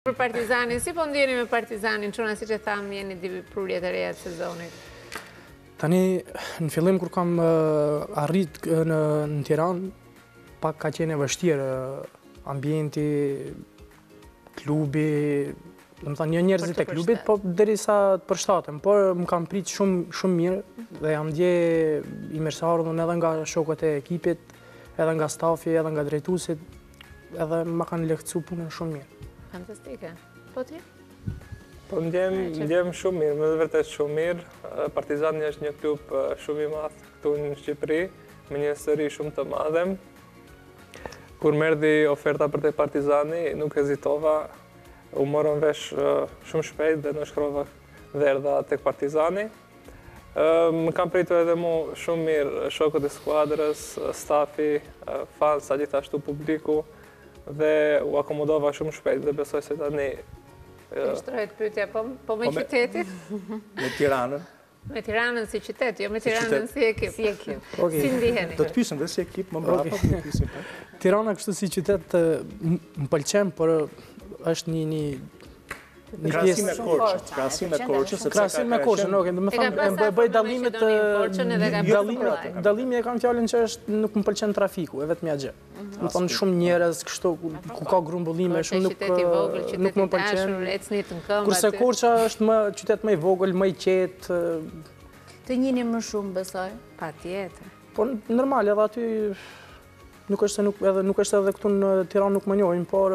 Për Partizanin, si po ndiheni me Partizanin, që na siç thamë jeni dy prurjet e reja të sezonit? Tani, në fillim kur kam arrit në Tiranë, pak ka qenë e vështirë, ambienti, klubi, domethënë, jo njerëzit e klubit, po derisa të përshtatem, por më kanë prit shumë mirë, dhe jam ndie i mirëseardhur, dhe edhe nga shokët e ekipit, edhe nga stafi, edhe nga drejtuesit, Edhe ma kanë lehtësu punën shumë mirë. Fantastike. Po ti? Po ndihem shumë mirë, me të vërtetë shumë mirë. Partizani është një klub shumë i madh këtu në Shqipëri, me një histori shumë të madhe. Kur më erdhi oferta për te Partizani, nuk hezitova, u morëm vesh shumë shpejt dhe nënshkrova dhe erdha te Partizani. Më kanë pritur edhe mu shumë mirë shokët e skuadrës, stafi, fansat, gjithashtu publiku dhe u akomodova shumë shpejt dhe besoj se tani... Shtrohet pyetja, po, po me qytetin? Me Tiranën. Me Tiranën si qytet, jo me Tiranën si ekip. Si ekip. Si ndiheni? Do të pyesim dhe si ekip, më mbrapa po të pyesim. Po. Tirana kështu si qytet më pëlqen, por është një Në krahasim me Korçën. Krahasim me Korçën. Krahasim me Korçën, oke. Domethënë, e bëj dallimin... Dallimi e kam fjalën që është nuk më pëlqen trafiku, e vetmja gjë. Mhm. Domethënë shumë njerëz, kështu, ku ka grumbullime shumë, nuk më pëlqen. Kurse Korça është më qytet më i vogël, më i qetë. Të njihnin më shumë, besoj. Patjetër. Po, normal, edhe aty... Nuk është se edhe këtu në Tiranë nuk më njohin, por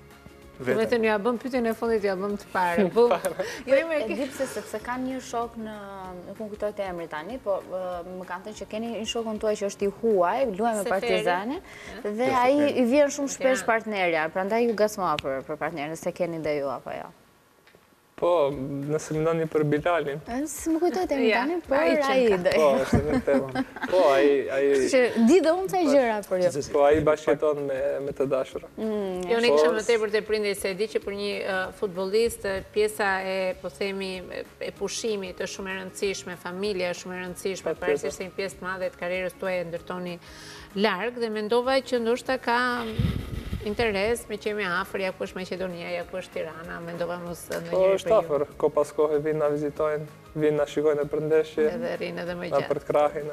Të vetë ia bëmë pyetjen e fundit, ia bëmë të parën. Jo, jo, e di pse sepse kanë një shokun, nuk më kujtohet emri tani, po më kanë thënë që keni një shokun tuaj që është i huaj, luan me Partizanin, dhe atij i vjen shumë shpesh partnerja, prandaj ju ngacmova për partnere, se keni dhe ju, apo jo. Po, nëse mendoni për Bilalin. S'më kujtohet emri tani, por ai, de. Po, është në temë. Po, a i... Kështu që di dhe unë ca gjëra apo jo. Po, ai bashkëjeton me të dashurën. Mm, jo, unë e kisha më tepër te prindërit, se di që për një futbolist, pjesa e, po themi, e pushimit është shumë e rëndësishme, familja është shumë e rëndësishme, parasysh se një pjesë të madhe të karrierës tuaj e ndërtoni larg dhe mendova që ndoshta ka interes me qenë më afër, ja ku është Maqedonia, ja ku është Tirana, mendova mos ndonjëri prej jush. Po është afër, kohë pas kohe vinë na vizitojnë, vinë na shikojnë edhe për ndeshje. Edhe rrinë edhe më gjatë. Na përkrahin.